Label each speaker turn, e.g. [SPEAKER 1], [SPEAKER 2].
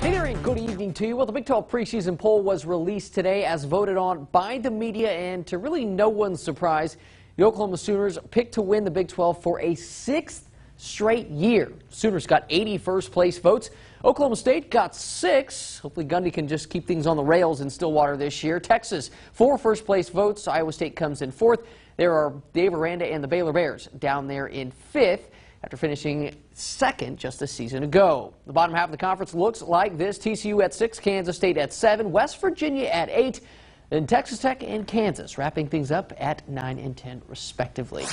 [SPEAKER 1] Hey there, and good evening to you. Well, the Big 12 preseason poll was released today as voted on by the media, and to really no one's surprise, the Oklahoma Sooners picked to win the Big 12 for a sixth straight year. Sooners got 80 first place votes. Oklahoma State got six. Hopefully, Gundy can just keep things on the rails in Stillwater this year. Texas, four first place votes. Iowa State comes in fourth. There are Dave Aranda and the Baylor Bears down there in fifth after finishing second just a season ago. The bottom half of the conference looks like this. TCU at six, Kansas State at seven, West Virginia at eight, then Texas Tech and Kansas wrapping things up at nine and 10 respectively.